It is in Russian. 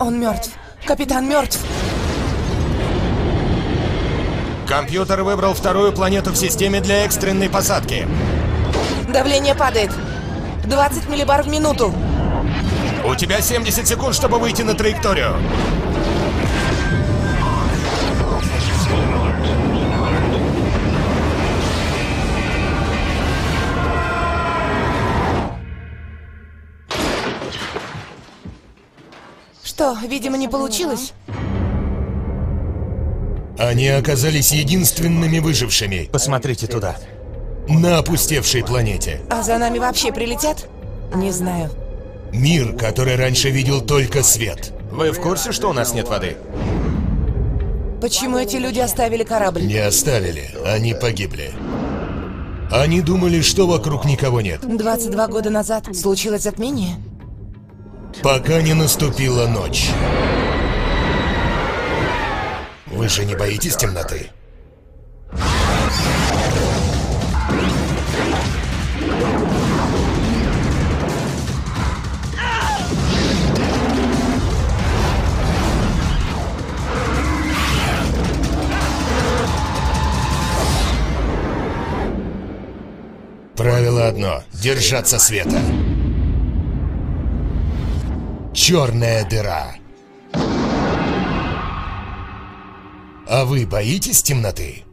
Он мертв. Капитан мертв. Компьютер выбрал вторую планету в системе для экстренной посадки. Давление падает. 20 миллибар в минуту. У тебя 70 секунд, чтобы выйти на траекторию. Что, видимо, не получилось? Они оказались единственными выжившими Посмотрите туда. на опустевшей планете. А за нами вообще прилетят? Не знаю. Мир, который раньше видел только свет. Вы в курсе, что у нас нет воды? Почему эти люди оставили корабль? Не оставили, они погибли. Они думали, что вокруг никого нет, 22 года назад случилось затмение? Пока не наступила ночь. Вы же не боитесь темноты? Правило одно — держаться света. Черная дыра. А вы боитесь темноты?